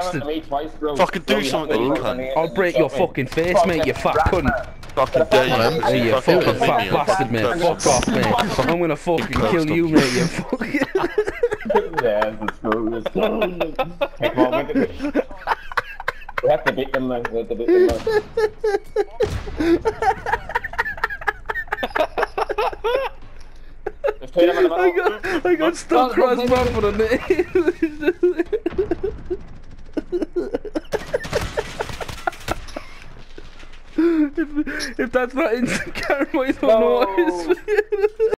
bastard. me twice, bro. Fucking do something, you cunt. I'll break your fucking face, mate, you fat rat cunt. Fucking dare you. Hello? Hey, you Fucking fucking me, fat bastard, mate. Fuck off, mate. I'm gonna fucking kill you, mate. You fucking. Yeah, let's go, let's go. Hey, come on, we have to- We have to beat them, man. We have to beat them, man. There's two of them in the I got, I got stuck cross bumper on it. if, if that's not instant karma, I don't know what is.